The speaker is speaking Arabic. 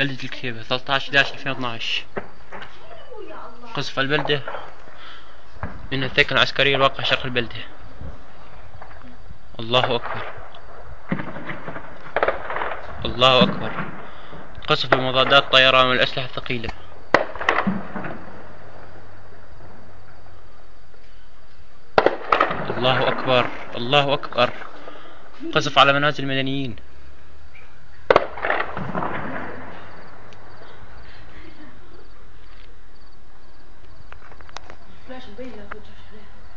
بلدة الكتيبة 13 11 2012 قصف البلدة. من الثقة العسكرية الواقع شرق البلدة. الله أكبر. الله أكبر. قصف بمضادات طيران والأسلحة الثقيلة. الله أكبر. الله أكبر. قصف على منازل المدنيين. 出来什么背景都会支持的。